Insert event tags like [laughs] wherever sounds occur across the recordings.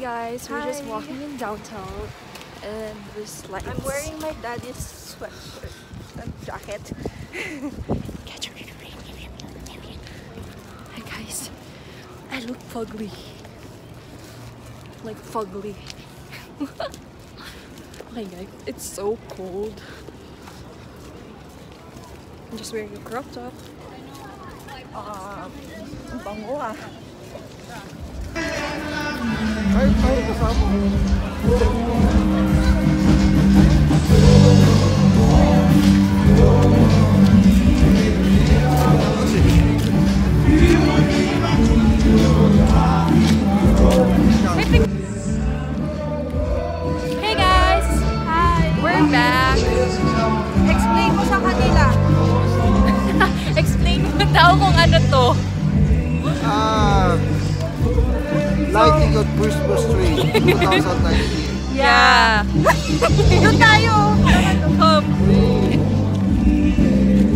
guys, we're just walking in downtown and there's lights. I'm wearing my daddy's sweatshirt and jacket. Hi guys, I look fugly. Like fugly. [laughs] okay guys, it's so cold. I'm just wearing a crop top. Um, ang bango ah. Ay, ay, kasama. Hey guys! Hi! We're back! Explain mo sa kanila. [laughs] Explain mo daw kung ano to. Ah, lighting of Christmas tree [laughs] 2019. Yeah. [laughs] Doon tayo. Um,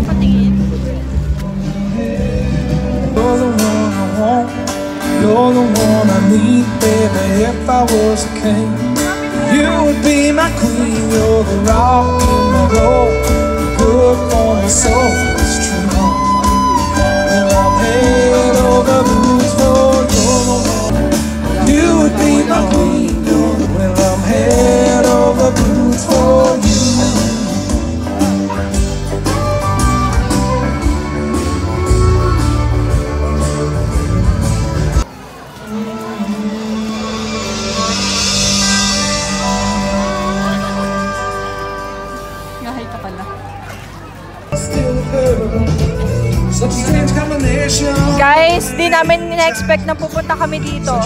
Patingin. You're the one I want. You're the one I need, baby. If I was a king, you would be my queen. You're the rock in my road, good for my soul. Guys, di namin na-expect na pupunta kami dito.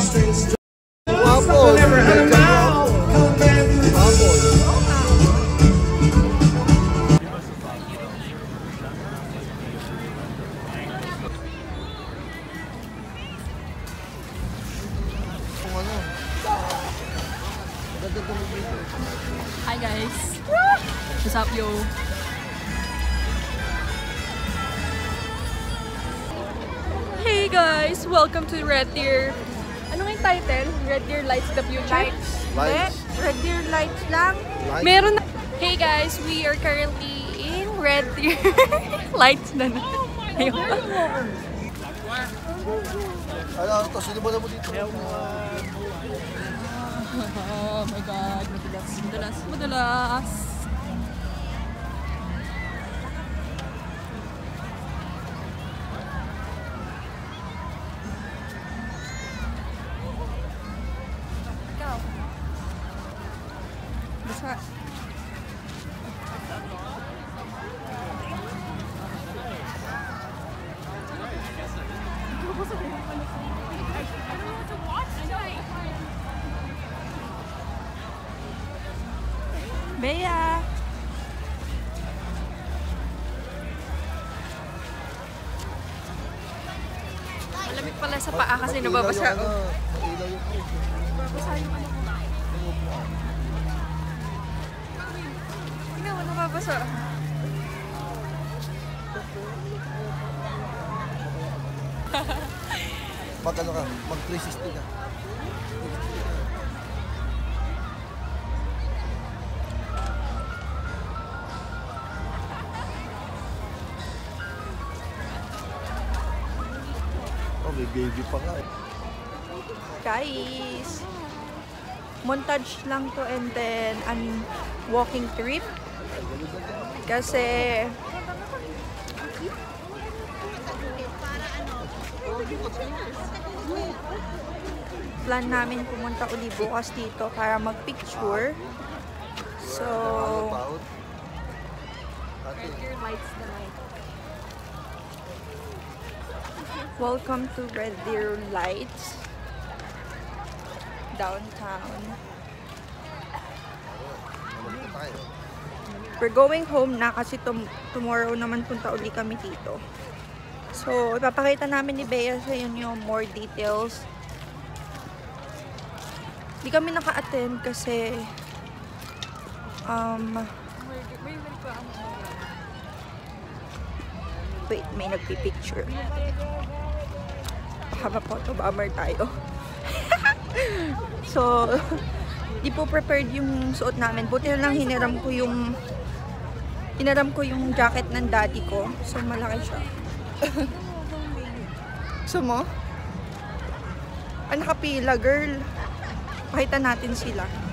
Wapo. Hi guys. What's up yo? Hey guys! Welcome to Red Deer. Ano nga yung title? Red Deer Lights the Future? Lights. Eh, Red Deer lights lang. Lights. Meron na. Hey guys, we are currently in Red Deer. [laughs] Lights na na. Ayun. Ano, ito, sinimulan mo dito. Oh my god, madulas, madulas, madulas. Pala sa paa kasi nababasa. Ano, oh. Nababasa yung ano ko. Tingnan mo, nababasa. Mag ano ka, mag 360 ka. May baby pa nga eh. Guys! Montage lang to and then an walking trip. Kasi plan namin pumunta uli bukas dito para magpicture. So, About. Ate, lights na. Welcome to Red Deer Lights downtown. We're going home na kasi tom- tomorrow naman punta uli kami dito. So, ipapakita namin ni Bea sa inyo more details. Di kami naka-attend kasi um, wait, may nagpipicture. Baka ma-photobomber tayo. [laughs] so, di po prepared yung suot namin. Buti lang hiniram ko yung hiniram ko yung jacket ng daddy ko. So, malaki siya. [laughs] Gusto mo? Ah, nakapila, girl. Pakita natin sila.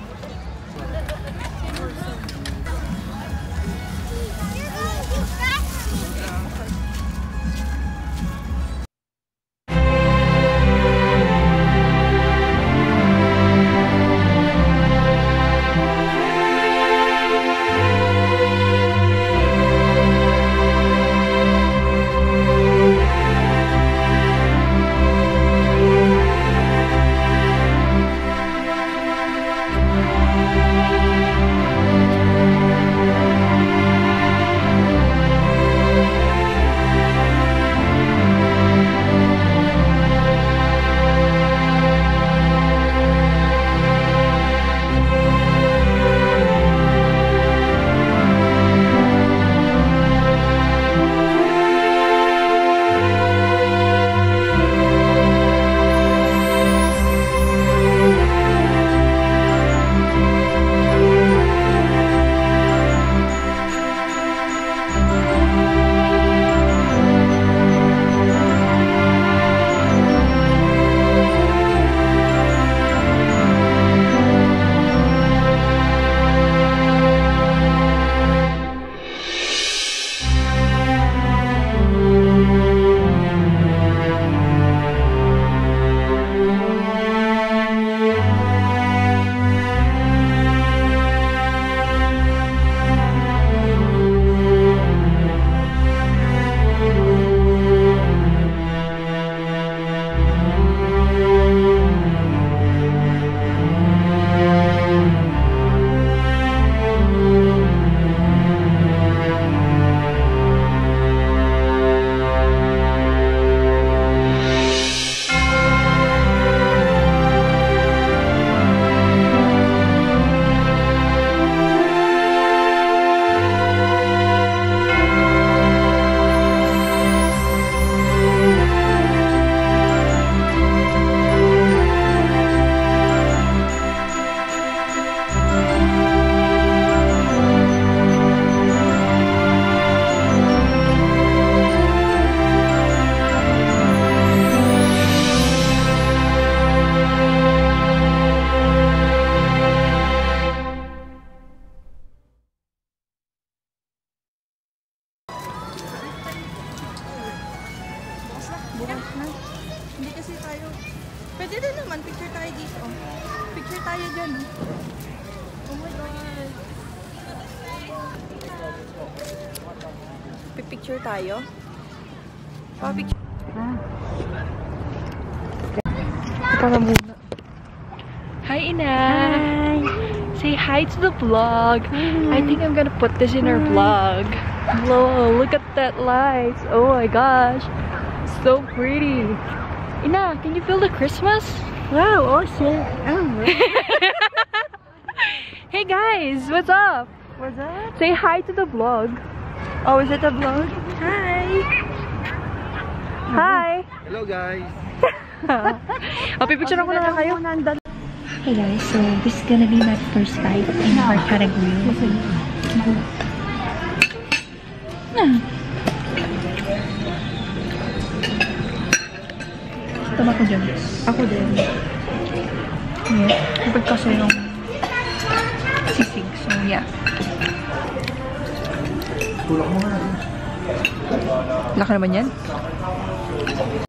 Picture tayo dito. Picture tayo dyan. Oh my God. Pipicture tayo? Oh, picture. Ikaw na muna. Hi, Ina! Hi! Say hi to the vlog. I think I'm gonna put this in our vlog. Whoa, look at that lights. Oh my gosh. So pretty. Ina, can you feel the Christmas? Wow, oh shit. [laughs] Hey guys, what's up? What's that? Say hi to the vlog. Oh, is it a vlog? Hi! Uh-huh. Hi! Hello guys! [laughs] oh, pipicture ako na lang kayo. Hey guys, so this is gonna be my first time in our category. Tama ko dyan. Ako din. Yeah. Kapag kasi yung sisig. So yeah. Tulak mo nga. Laki naman yan.